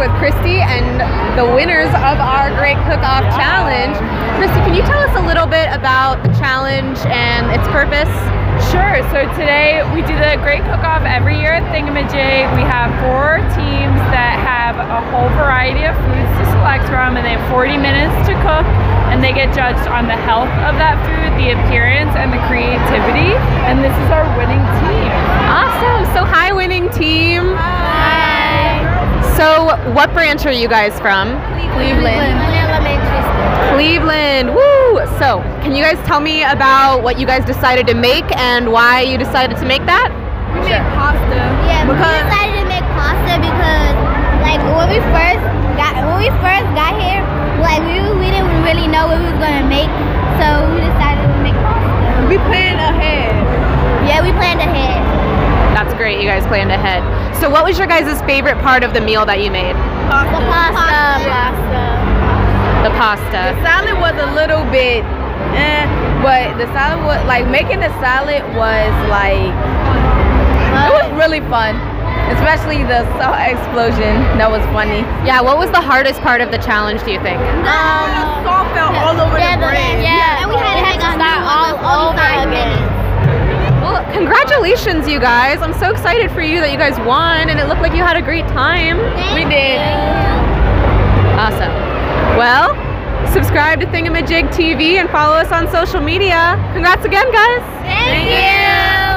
with Christy and the winners of our Great Cook-Off Challenge. Christy, can you tell us a little bit about the challenge and its purpose? Sure. So today we do the Great Cook-Off every year at Thingamajig. We have four teams that have a whole variety of foods to select from, and they have 40 minutes to cook. And they get judged on the health of that food, the appearance, and the creativity. And this is our what branch are you guys from? Cleveland. Elementary school. Cleveland. Woo! So, can you guys tell me about what you guys decided to make and why you decided to make that? We made pasta. Yeah, we decided to make pasta because, like, when we first got when we first got here, like we we didn't really know what we was gonna make, planned ahead. So, what was your guys' favorite part of the meal that you made? The pasta. Pasta. The pasta. The salad was a little bit, eh, but the salad was like making the salad was like it was really fun, especially the salt explosion. That was funny. Yeah, what was the hardest part of the challenge, do you think? Um, the salt fell all over yeah, congratulations, you guys. I'm so excited for you that you guys won and it looked like you had a great time. We did. Awesome. Well, subscribe to Thingamajig TV and follow us on social media. Congrats again, guys. Thank you.